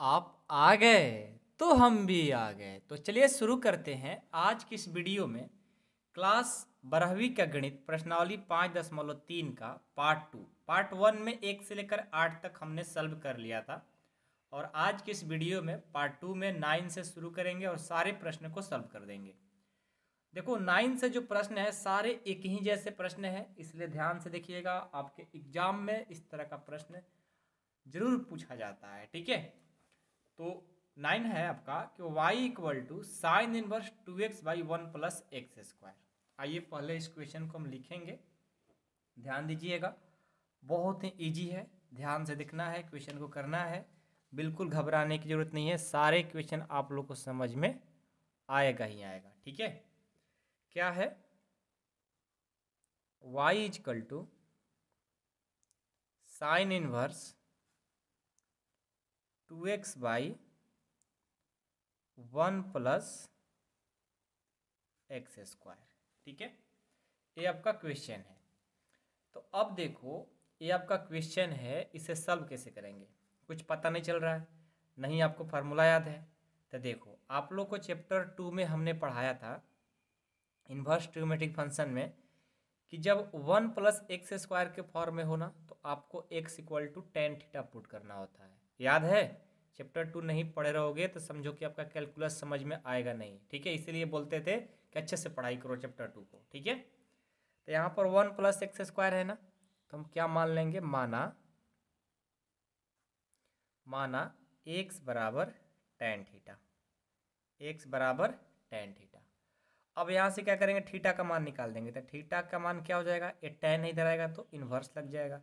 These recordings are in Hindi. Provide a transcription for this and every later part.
आप आ गए तो हम भी आ गए। तो चलिए शुरू करते हैं आज की इस वीडियो में क्लास बारहवीं का गणित, प्रश्नावली पाँच दशमलव तीन का पार्ट टू। पार्ट वन में एक से लेकर आठ तक हमने सल्व कर लिया था और आज की इस वीडियो में पार्ट टू में नाइन से शुरू करेंगे और सारे प्रश्न को सॉल्व कर देंगे। देखो, नाइन से जो प्रश्न है, सारे एक ही जैसे प्रश्न है, इसलिए ध्यान से देखिएगा, आपके एग्ज़ाम में इस तरह का प्रश्न ज़रूर पूछा जाता है, ठीक है? तो नाइन है आपका कि y equal to sine inverse two x by one plus x square आइए पहले इस क्वेश्चन को हम लिखेंगे। ध्यान दीजिएगा। बहुत ही ईजी है। ध्यान से दिखना है क्वेश्चन को करना है। बिल्कुल घबराने की ज़रूरत नहीं है। सारे क्वेश्चन आप लोग को समझ में आएगा ही आएगा। ठीक है? क्या है? y equal to sine inverse two x by one plus x square. ठीक है? ये आपका क्वेश्चन है। तो अब देखो, ये आपका क्वेश्चन है, इसे सॉल्व कैसे करेंगे? कुछ पता नहीं चल रहा है नहीं आपको फार्मूला याद है। तो देखो, आप लोग को चैप्टर टू में हमने पढ़ाया था, इन्वर्स ट्रियोमेट्रिक फ़ंक्शन में, कि जब वन प्लस एक्स स्क्वायर के फॉर्म में होना तो आपको x equal to tan theta put करना होता है। याद है? चैप्टर टू नहीं पढ़े रहोगे तो समझो कि आपका कैलकुलस समझ में आएगा नहीं, ठीक है? इसीलिए बोलते थे कि अच्छे से पढ़ाई करो चैप्टर टू को, ठीक है? तो यहाँ पर वन प्लस एक्स स्क्वायर है ना? तो हम क्या मान लेंगे? माना माना एक्स बराबर टेन थीटा एक्स बराबर टेन थीटा अब यहाँ से क्या करेंगे? थीटा का मान निकाल देंगे। तो थीटा का मान क्या हो जाएगा? ये टेन इधर आएगा तो इन्वर्स लग जाएगा।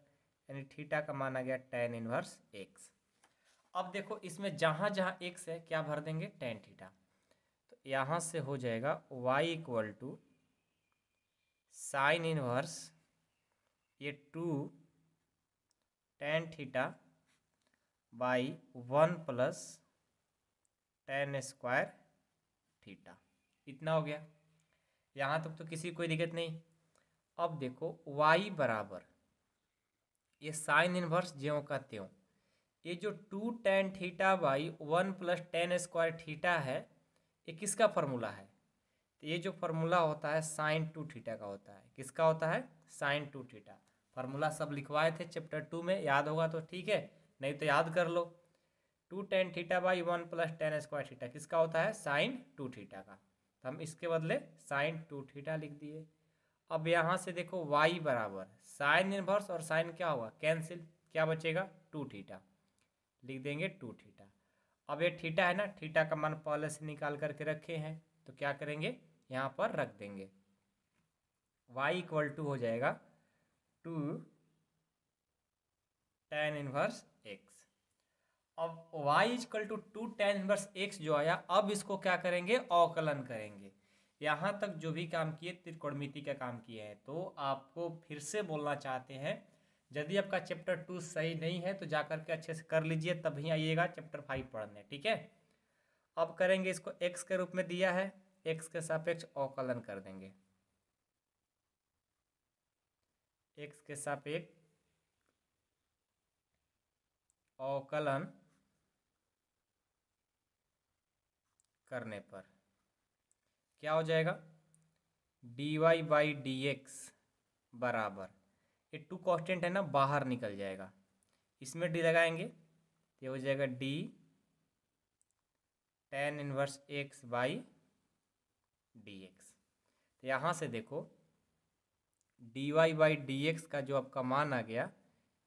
यानी थीटा का मान आ गया टेन इन्वर्स एक्स अब देखो, इसमें जहाँ जहाँ एक्स है, क्या भर देंगे? टेन थीटा तो यहाँ से हो जाएगा y equal to sine inverse ये two tan theta by one plus tan square theta इतना हो गया। यहाँ तक तो किसी कोई दिक्कत नहीं। अब देखो, y बराबर, ये साइन इनवर्स ज्यों का त्यों। ये जो two tan theta by one plus tan square theta है, ये किसका फार्मूला है? तो ये जो फार्मूला होता है साइन टू थीटा का होता है। किसका होता है? साइन टू थीटा फार्मूला सब लिखवाए थे चैप्टर टू में, याद होगा तो ठीक है, नहीं तो याद कर लो। Two tan theta by one plus tan square theta किसका होता है? साइन टू थीटा का। तो हम इसके बदले साइन टू थीटा लिख दिए। अब यहाँ से देखो वाई बराबर साइन इनवर्स और साइन क्या होगा कैंसिल क्या बचेगा? टू थीटा लिख देंगे टू थीटा। अब ये थीटा है ना, थीटा का मान पहले से निकाल करके रखे हैं तो क्या करेंगे? यहाँ पर रख देंगे। वाई इक्वल टू हो जाएगा टू टेन इनवर्स एक्स अब y equal to two tan inverse x जो आया, अब इसको क्या करेंगे? अवकलन करेंगे। यहाँ तक जो भी काम किए, त्रिकोणमिति का काम किए हैं तो आपको फिर से बोलना चाहते हैं यदि आपका चैप्टर टू सही नहीं है तो जाकर के अच्छे से कर लीजिए, तभी आइएगा चैप्टर फाइव पढ़ने, ठीक है? अब करेंगे इसको एक्स के रूप में दिया है एक्स के सापेक्ष अवकलन कर देंगे। एक्स के सापेक्ष अवकलन करने पर क्या हो जाएगा? D y by d x बराबर। ये टू कॉन्स्टेंट है ना, बाहर निकल जाएगा। इसमें डी लगाएँगे तो हो जाएगा d tan inverse x by d x तो यहाँ से देखो d y by d x का जो आपका मान आ गया,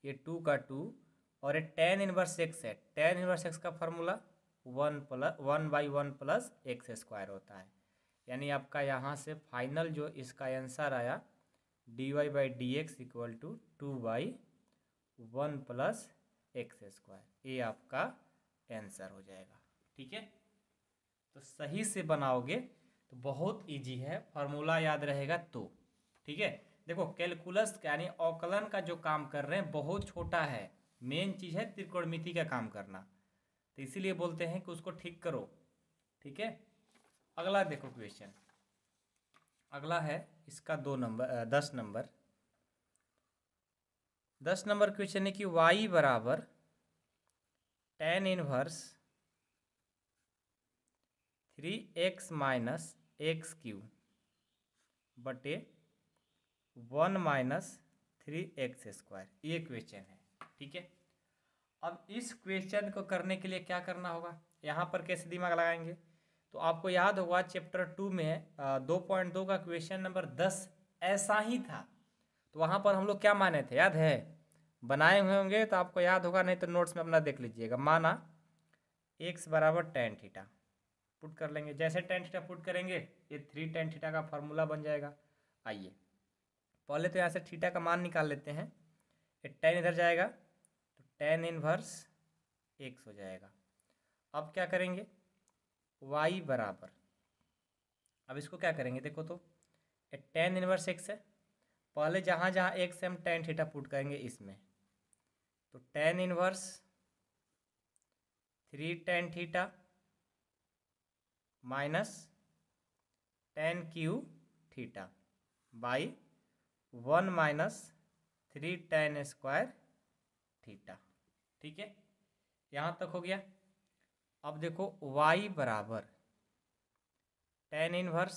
ये टू का टू और ये टेन इनवर्स एक्स है। टेन इनवर्स एक्स का formula one plus one by one plus x square होता है। यानी आपका यहाँ से फाइनल जो इसका आंसर आया d y by d x equal to two by one plus x square ये आपका आंसर हो जाएगा। ठीक है? तो सही से बनाओगे तो बहुत इजी है। फार्मूला याद रहेगा तो। ठीक है? देखो कैलकुलस यानी अवकलन का जो काम कर रहे हैं, बहुत छोटा है। मेन चीज़ है त्रिकोणमिति का काम करना। तो इसीलिए बोलते हैं कि उसको ठीक करो। ठीक है? अगला देखो क्वेश्चन अगला है इसका दो नंबर दस नंबर। दस नंबर क्वेश्चन है कि y बराबर tan inverse three x minus x cube बटे one minus three x square ये क्वेश्चन है, ठीक है? अब इस क्वेश्चन को करने के लिए क्या करना होगा? यहाँ पर कैसे दिमाग लगाएँगे? तो आपको याद होगा चैप्टर टू में दो पॉइंट दो का क्वेश्चन नंबर दस ऐसा ही था। तो वहाँ पर हम लोग क्या माने थे? याद है? बनाए हुए होंगे तो आपको याद होगा, नहीं तो नोट्स में अपना देख लीजिएगा। माना एक्स बराबर टेन थीटा पुट कर लेंगे। जैसे टेन थीटा पुट करेंगे, ये थ्री टेन थीटा का फॉर्मूला बन जाएगा। आइए। पहले तो यहाँ से थीटा का मान निकाल लेते हैं। ये टेन इधर जाएगा तो टेन इनवर्स एक्स हो जाएगा। अब क्या करेंगे? वाई बराबर। अब इसको क्या करेंगे? देखो तो टेन इनवर्स एक्स है। पहले जहाँ जहाँ एक्स हम टेन थीटा पुट करेंगे इसमें। तो tan inverse three tan theta minus tan cube theta by one minus three tan square theta ठीक है? यहाँ तक हो गया। अब देखो y बराबर। टेन इनवर्स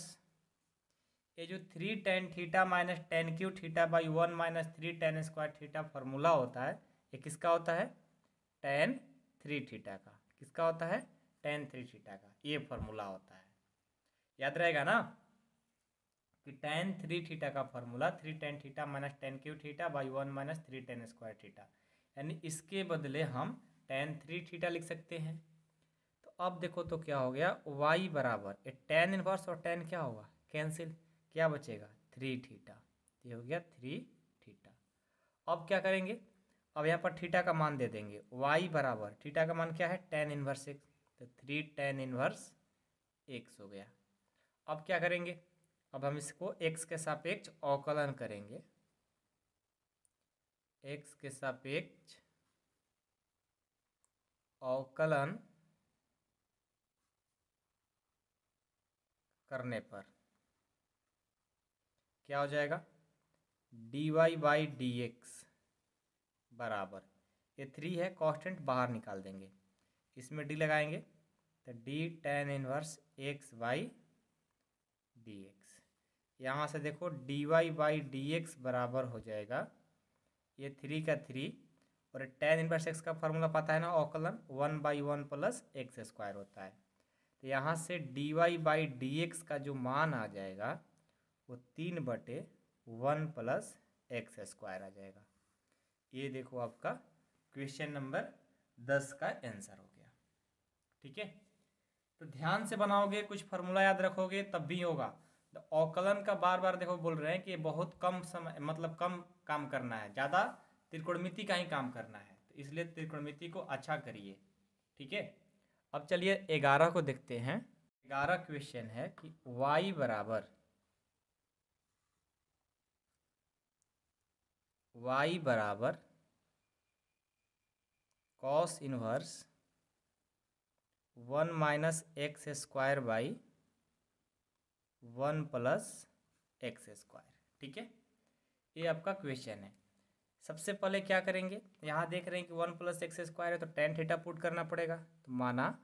ये जो three tan theta minus tan cube theta by one minus three tan square theta formula होता है, ये किसका होता है? टेन थ्री थीटा का। किसका होता है? टेन थ्री थीटा का। ये फॉर्मूला होता है। याद रहेगा ना? कि टेन थ्री थीटा का formula three tan theta minus tan cube theta by one minus three tan square theta यानी इसके बदले हम टेन थ्री थीटा लिख सकते हैं। अब देखो तो क्या हो गया? वाई बराबर, ये टेन इनवर्स और टेन क्या होगा? कैंसिल क्या बचेगा? थ्री थीटा ये हो गया थ्री थीटा अब क्या करेंगे? अब यहाँ पर थीटा का मान दे देंगे वाई बराबर थीटा का मान क्या है? टेन इनवर्स एक्स तो थ्री टेन इनवर्स एक्स हो गया। अब क्या करेंगे? अब हम इसको एक्स के सापेक्ष अवकलन करेंगे। एक्स के सापेक्ष अवकलन करने पर। क्या हो जाएगा? D y by d x बराबर। ये थ्री है कांस्टेंट बाहर निकाल देंगे। इसमें डी लगाएँगे तो d tan inverse x by d x यहाँ से देखो d y by d x बराबर हो जाएगा। ये थ्री का थ्री और टेन इनवर्स एक्स का फॉर्मूला पता है ना, औकलन one by one plus x square होता है। तो यहाँ से d y by d x का जो मान आ जाएगा, वो तीन बटे वन प्लस एक्स स्क्वायर आ जाएगा। ये देखो आपका क्वेश्चन नंबर दस का आंसर हो गया। ठीक है? तो ध्यान से बनाओगे, कुछ फार्मूला याद रखोगे, तब भी होगा। तो अवकलन का बार बार देखो बोल रहे हैं कि बहुत कम समय मतलब कम काम करना है। ज़्यादा त्रिकोणमिति का ही काम करना है। तो इसलिए त्रिकोणमिति को अच्छा करिए। ठीक है? अब चलिए ग्यारह को देखते हैं। ग्यारह क्वेश्चन है कि y बराबर y बराबर cos inverse one minus x square by one plus x square ठीक है? ये आपका क्वेश्चन है। सबसे पहले क्या करेंगे? यहाँ देख रहे हैं कि वन प्लस एक्स स्क्वायर है तो टेन थीटा पुट करना पड़ेगा। तो माना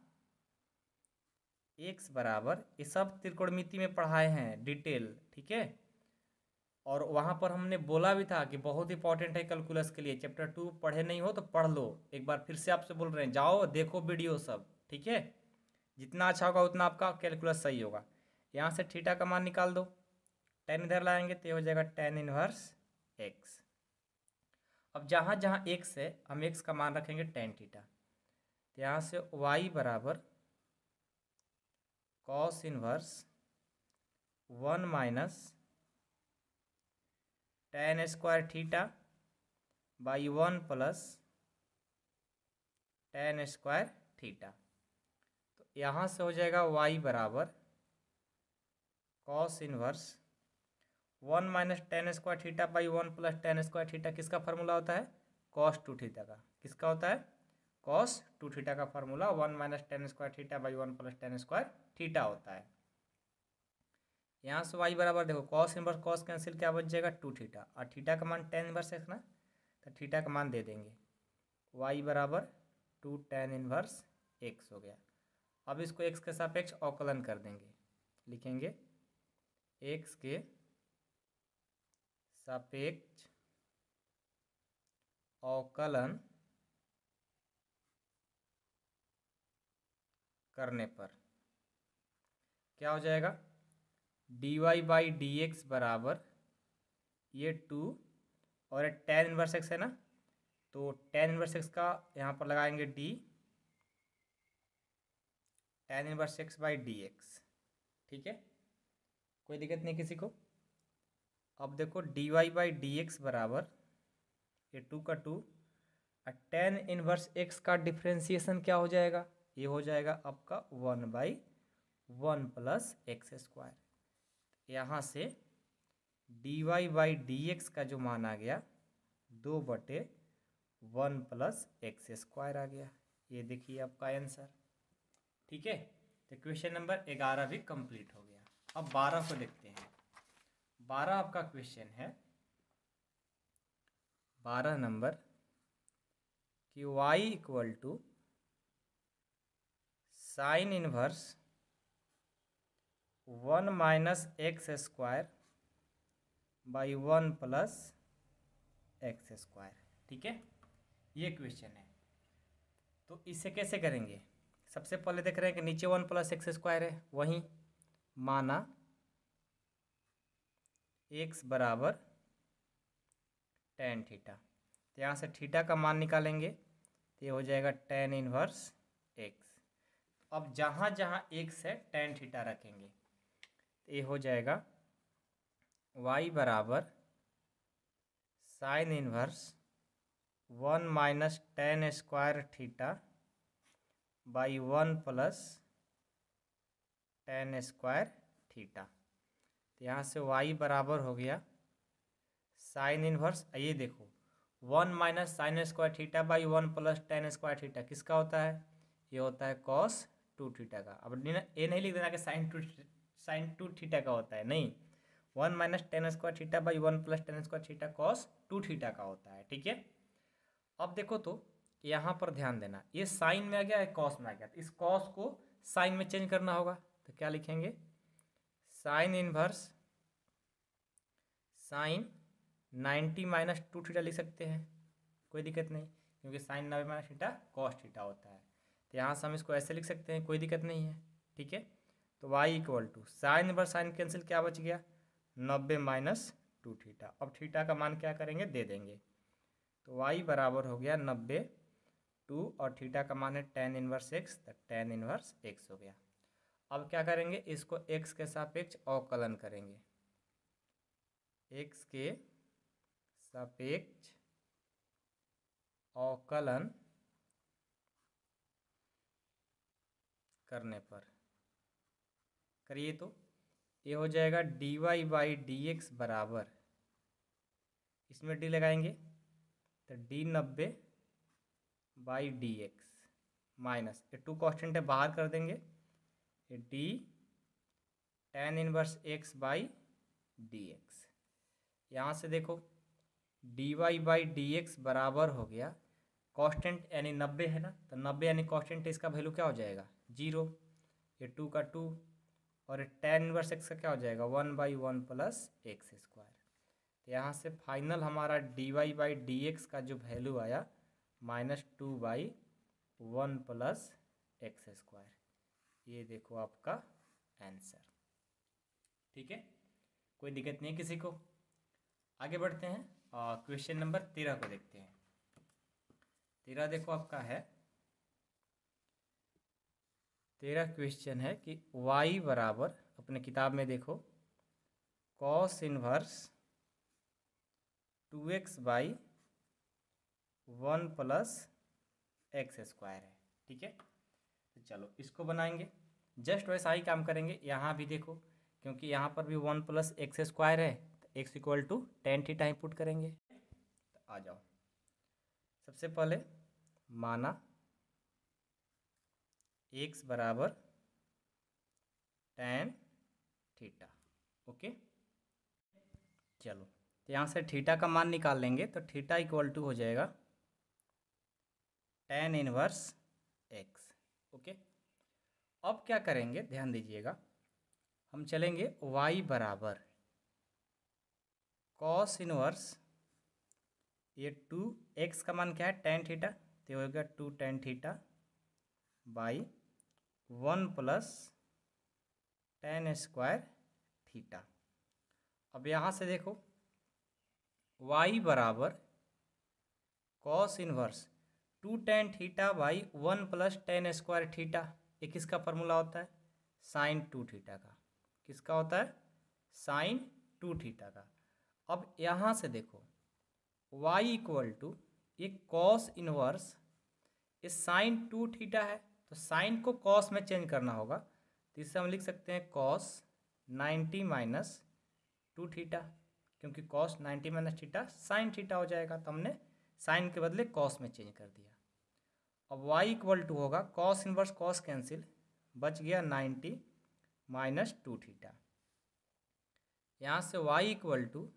एक्स बराबर, ये सब त्रिकोणमिति में पढ़ाए हैं, डिटेल, ठीक है? और वहाँ पर हमने बोला भी था कि बहुत इंपॉर्टेंट है कैलकुलस के लिए। चैप्टर टू पढ़े नहीं हो तो पढ़ लो। एक बार फिर से आपसे बोल रहे हैं, जाओ, देखो वीडियो सब, ठीक है? जितना अच्छा होगा उतना आपका कैलकुलस सही होगा। यहाँ से थीटा का मान निकाल दो। टेन इधर लाएँगे तो ये हो जाएगा टेन इनवर्स एक्स। अब जहाँ जहाँ एक्स है, हम एक्स का मान रखेंगे टेन थीटा तो यहाँ से वाई बराबर cos inverse one minus tan square theta by one plus tan square theta तो यहाँ से हो जाएगा वाई बराबर cos inverse one minus tan square theta by one plus tan square theta किसका फार्मूला होता है? कॉस टू थीटा का। किसका होता है? कॉस टू थीटा का formula one minus tan square theta by one plus tan square theta होता है। यहाँ से वाई बराबर देखो, कॉस इनवर्स कॉस कैंसिल क्या बच जाएगा? To theta. और थीटा का मान टेन इनवर्स है ना तो थीटा का मान दे देंगे। वाई बराबर टू टेन इनवर्स एक्स हो गया। अब इसको एक्स के सापेक्ष अवकलन कर देंगे। लिखेंगे एक्स के सापेक्ष अवकलन करने पर। क्या हो जाएगा? D y by d x बराबर ये टू और ये टेन इनवर्स एक्स है ना? तो टेन इनवर्स एक्स का यहाँ पर लगाएँगे d tan inverse x by d x ठीक है? कोई दिक्कत नहीं किसी को? अब देखो d y by d x बराबर ये टू का टू और टेन इनवर्स एक्स का डिफ्रेंसिएशन क्या हो जाएगा? ये हो जाएगा आपका one by one plus x square यहाँ से d y by d x का जो मान आ गया, दो बटे वन प्लस एक्स स्क्वायर आ गया। ये देखिए आपका आंसर ठीक है? तो क्वेश्चन नंबर ग्यारह भी कंप्लीट हो गया। अब बारह को देखते हैं। बारह आपका क्वेश्चन है। बारह नंबर कि y equal to sine inverse one minus x square by one plus x square ठीक है? ये क्वेश्चन है। तो इसे कैसे करेंगे? सबसे पहले देख रहे हैं कि नीचे वन प्लस एक्स स्क्वायर है, वहीं माना एक्स बराबर टेन थीटा। तो यहाँ से थीटा का मान निकालेंगे तो ये हो जाएगा टेन इनवर्स एक्स। अब जहाँ जहाँ एक्स है टेन थीटा रखेंगे तो ये हो जाएगा वाई बराबर sine inverse one minus tan square theta by one plus tan square theta. तो यहाँ से वाई बराबर हो गया साइन इनवर्स ये देखो one minus sine square theta by one plus tan square theta किसका होता है? ये होता है कॉस टू थीटा का। अब ये नहीं लिख देना कि sine two sine two theta का होता है, नहीं। One minus tan square theta by one plus tan square theta cos two theta का होता है, ठीक है? अब देखो तो यहाँ पर ध्यान देना, ये साइन में आ गया है कॉस में आ गया तो इस कॉस को साइन में चेंज करना होगा तो क्या लिखेंगे? Sine inverse sine ninety minus two theta लिख सकते हैं। कोई दिक्कत नहीं, क्योंकि साइन नब्बे माइनस थीटा कॉस थीटा होता है। तो यहाँ से हम इसको ऐसे लिख सकते हैं, कोई दिक्कत नहीं है, ठीक है? तो y equal to sine inverse sine cancel क्या बच गया? नब्बे माइनस टू थीटा अब थीटा का मान क्या करेंगे? दे देंगे। तो वाई बराबर हो गया नब्बे टू और थीटा का मान है टेन इनवर्स एक्स तो टेन इनवर्स एक्स हो गया। अब क्या करेंगे? इसको एक्स के सापेक्ष अवकलन करेंगे। एक्स के सापेक्ष अवकलन करने पर करिए तो ये हो जाएगा d y by d x बराबर। इसमें डी लगाएँगे तो डी नब्बे बाई डी एक्स माइनस, ये टू कॉन्स्टेंट है, बाहर कर देंगे। D tan inverse x by d x यहाँ से देखो d y by d x बराबर हो गया। कॉन्स्टेंट यानी नब्बे है ना? तो नब्बे यानी कॉन्स्टेंट इसका वैल्यू क्या हो जाएगा? ज़ीरो ये टू का टू और टेन इनवर्स एक्स का क्या हो जाएगा? One by one plus x square तो यहाँ से फाइनल हमारा d y by d x का जो वैल्यू आया minus two by one plus x square ये देखो आपका आंसर ठीक है? कोई दिक्कत नहीं किसी को? आगे बढ़ते हैं। और क्वेश्चन नंबर तेरह को देखते हैं। तेरह देखो आपका है। तेरह क्वेश्चन है कि y बराबर, अपने किताब में देखो cos inverse two x by one plus x square है। ठीक है? तो चलो, इसको बनाएँगे। जस्ट वैसा ही काम करेंगे। यहाँ भी देखो, क्योंकि यहाँ पर भी वन प्लस एक्स स्क्वायर है तो x equal to tan T time put करेंगे। तो आ जाओ। सबसे पहले माना एक्स बराबर टेन थीटा, ओके? चलो तो यहाँ से थीटा का मान निकाल लेंगे तो थीटा इक्वल टू हो जाएगा टेन इनवर्स एक्स। ओके? अब क्या करेंगे? ध्यान दीजिएगा। हम चलेंगे y बराबर। कॉस इनवर्स ये टू एक्स का मान क्या है? टेन थीटा तो हो गया two tan theta by one plus tan square theta अब यहाँ से देखो, y बराबर cos inverse two tan theta by one plus tan square theta, ये किसका फॉर्मूला होता है? साइन टू थीटा का। किसका होता है? साइन टू थीटा का। अब यहाँ से देखो, y इक्वल टू ये कॉस इनवर्स ये साइन टू थीटा है तो साइन को कॉस में चेंज करना होगा तो इससे हम लिख सकते हैं cos ninety minus two theta, क्योंकि cos ninety minus theta sine theta हो जाएगा तो हमने साइन के बदले कॉस में चेंज कर दिया। अब y इक्वल टू होगा कॉस इनवर्स कॉस कैंसिल बच गया नाइन्टी माइनस टू थीटा यहाँ से y इक्वल टू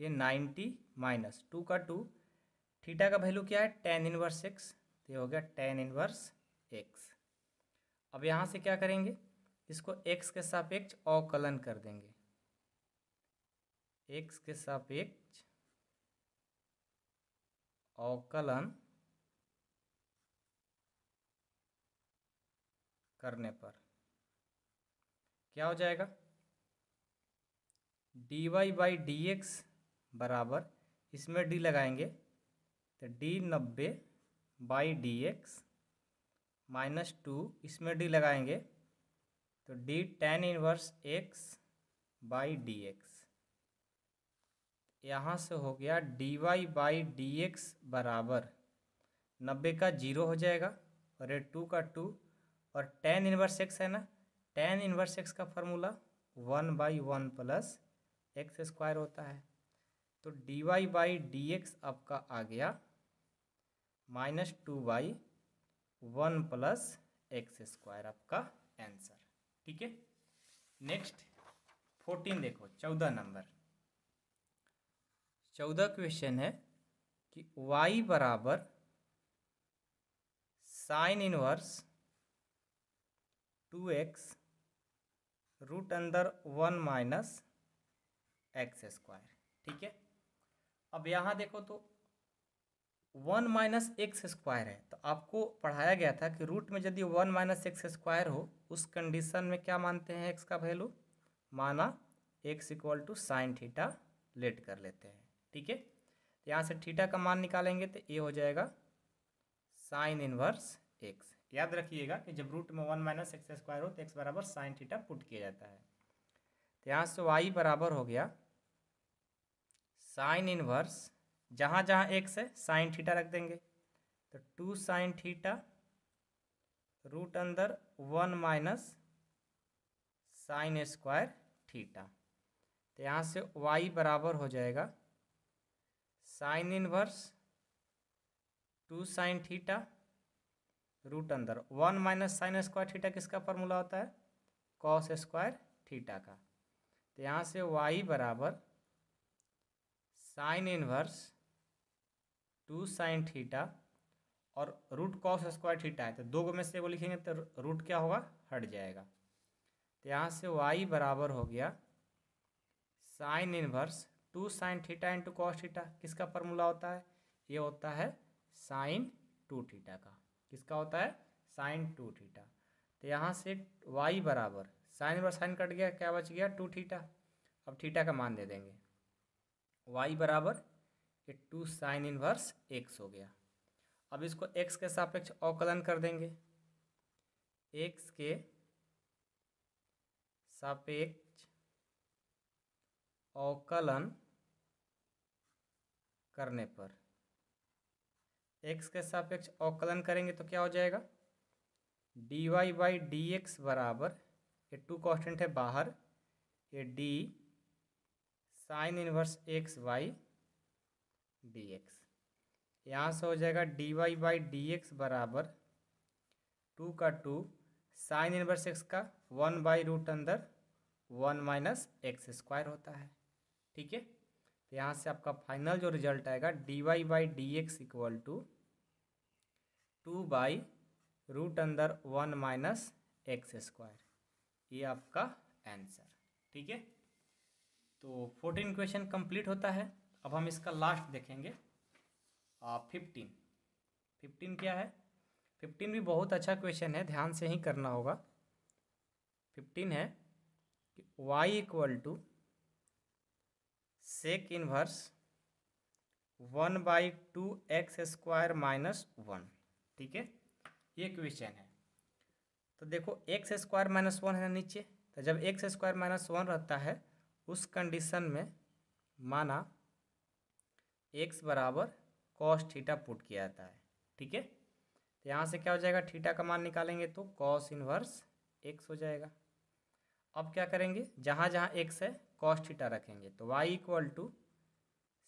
ये नाइन्टी माइनस टू का टू थीटा का वैल्यू क्या है? टेन इनवर्स एक्स तो ये हो गया टेन इनवर्स एक्स अब यहाँ से क्या करेंगे? इसको x के सापेक्ष अवकलन कर देंगे। x के सापेक्ष अवकलन करने पर। क्या हो जाएगा? D y by d x बराबर, इसमें डी लगाएँगे तो डी नब्बे by d x minus two इसमें डी लगाएँगे तो d tan inverse x by d x यहाँ से हो गया d y by d x बराबर। नब्बे का ज़ीरो हो जाएगा और ये टू का टू और टेन इनवर्स एक्स है ना? टेन इनवर्स एक्स का formula one by one plus x square होता है। तो d y by d x आपका आ गया minus two by one plus x square आपका आंसर ठीक है? नेक्स्ट फोर्टीन देखो, चौदह नंबर चौदह क्वेश्चन है कि y बराबर sine inverse two x root अंदर वन माइनस एक्स स्क्वायर, ठीक है? अब यहाँ देखो तो वन माइनस एक्स स्क्वायर है तो आपको पढ़ाया गया था कि रूट में यदि वन माइनस एक्स स्क्वायर हो, उस कंडीशन में क्या मानते हैं एक्स का वैल्यू? माना x equal to sine theta let कर लेते हैं, ठीक है? तो यहाँ से थीटा का मान निकालेंगे तो ये हो जाएगा साइन इनवर्स एक्स। याद रखिएगा कि जब रूट में वन माइनस एक्स स्क्वायर हो तो एक्स बराबर साइन थीटा पुट किया जाता है। तो यहाँ से वाई बराबर हो गया साइन इनवर्स, जहाँ जहाँ एक्स है, साइन थीटा रख देंगे। तो टू साइन थीटा रूट अंदर one minus sine square theta. तो यहाँ से वाई बराबर हो जाएगा sine inverse two sine theta root अंदर। One minus sine square theta किसका फॉर्मूला होता है? कॉस स्क्वायर थीटा का। तो यहाँ से वाई बराबर sine inverse two sine theta और रूट कॉस स्क्वायर थीटा है। तो दो गो में से वो लिखेंगे तो रूट क्या होगा? हट जाएगा। तो यहाँ से वाई बराबर हो गया sine inverse two sine theta into cos theta. किसका फॉर्मूला होता है? ये होता है साइन टू थीटा का। किसका होता है? Sine two theta. तो यहाँ से y बराबर, साइन इनवर्स साइन कट गया, क्या बच गया? To theta. अब थीटा का मान दे देंगे। y बराबर, ये टू साइन इनवर्स एक्स हो गया। अब इसको x के सापेक्ष अवकलन कर देंगे। एक्स के सापेक्ष अवकलन करने पर। X के सापेक्ष अवकलन करेंगे तो क्या हो जाएगा? D y by d x बराबर ये टू कॉन्स्टेंट है बाहर, ये d sine inverse x y d x यहाँ से हो जाएगा d y by d x बराबर टू का टू साइन इनवर्स एक्स का वन बाई रूट अंदर वन माइनस एक्स स्क्वायर होता है। ठीक है? तो यहाँ से आपका फाइनल जो रिज़ल्ट आएगा d y by d x equal to two by root अंदर वन माइनस एक्स स्क्वायर। ये आपका आंसर, ठीक है? तो फोर्टीन क्वेश्चन कंप्लीट होता है। अब हम इसका लास्ट देखेंगे। फिफ्टीन। फिफ्टीन क्या है? फिफ्टीन भी बहुत अच्छा क्वेश्चन है, ध्यान से ही करना होगा। फिफ्टीन है कि y equal to sec inverse one by two x square minus one ठीक है? ये क्वेश्चन है। तो देखो एक्स स्क्वायर माइनस वन है नीचे? तो जब एक्स स्क्वायर माइनस वन रहता है, उस कंडीशन में माना एक्स बराबर कॉस थीटा पुट किया जाता है। ठीक है? तो यहाँ से क्या हो जाएगा? थीटा का मान निकालेंगे तो कॉस इनवर्स एक्स हो जाएगा। अब क्या करेंगे? जहाँ जहाँ एक्स है कॉस थीटा रखेंगे। तो y equal to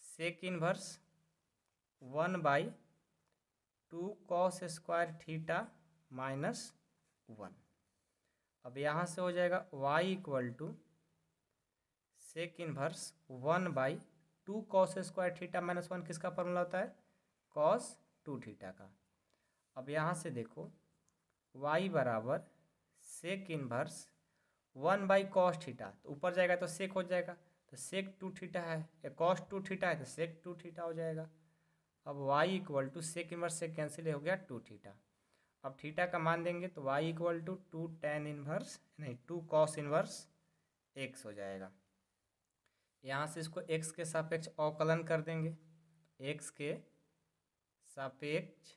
sec inverse one by two cos square theta minus one अब यहाँ से हो जाएगा y equal to sec inverse one by two cos square theta minus one किसका फॉर्मूला होता है? कॉस टू थीटा का। अब यहाँ से देखो वाई बराबर sec inverse one by cos theta तो ऊपर जाएगा तो सेक हो जाएगा तो सेक टू थीटा है कॉस टू थीटा है तो सेक टू थीटा हो जाएगा। अब y equal to sec inverse से कैंसिल हो गया टू थीटा अब थीटा का मान देंगे तो y equal to two tan inverse नहीं टू कॉस इनवर्स एक्स हो जाएगा। यहाँ से इसको एक्स के सापेक्ष अवकलन कर देंगे। एक्स के सापेक्ष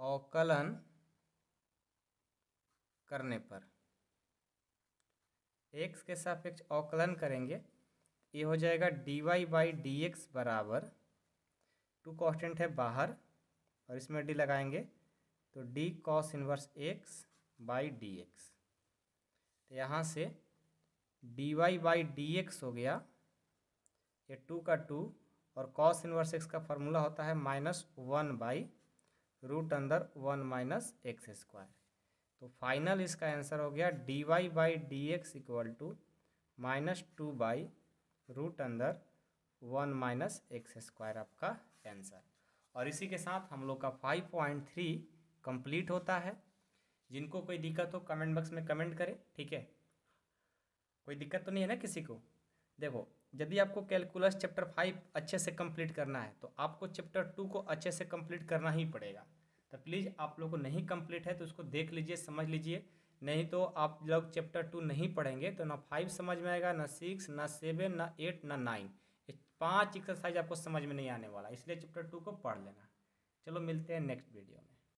अवकलन करने पर। एक्स के सापेक्ष अवकलन करेंगे, ये हो जाएगा d y by d x बराबर टू कॉन्स्टेंट है बाहर और इसमें डी लगाएँगे तो d cos inverse x by d x. तो यहाँ से d y by d x हो गया, ये टू का टू, और कॉस इनवर्स एक्स का फार्मूला होता है माइनस वन बाई रूट अंदर वन माइनस एक्स स्क्वायर। तो फाइनल इसका आंसर हो गया d y by d x equal to minus two by root अंदर वन माइनस एक्स स्क्वायर आपका आंसर। और इसी के साथ हम लोग का फाइव पॉइंट थ्री कंप्लीट होता है। जिनको कोई दिक्कत हो कमेंट बॉक्स में कमेंट करें, ठीक है? कोई दिक्कत तो नहीं है ना किसी को? देखो, यदि आपको कैलकुलस चैप्टर फाइव अच्छे से कंप्लीट करना है तो आपको चैप्टर टू को अच्छे से कंप्लीट करना ही पड़ेगा। तो प्लीज़, आप लोग को नहीं कंप्लीट है तो उसको देख लीजिए, समझ लीजिए। नहीं तो आप लोग चैप्टर टू नहीं पढ़ेंगे तो ना फाइव समझ में आएगा, ना सिक्स, ना सेवन, ना एट, ना नाइन। पाँच एक्सरसाइज आपको समझ में नहीं आने वाला, इसलिए चैप्टर टू को पढ़ लेना। चलो मिलते हैं नेक्स्ट वीडियो में।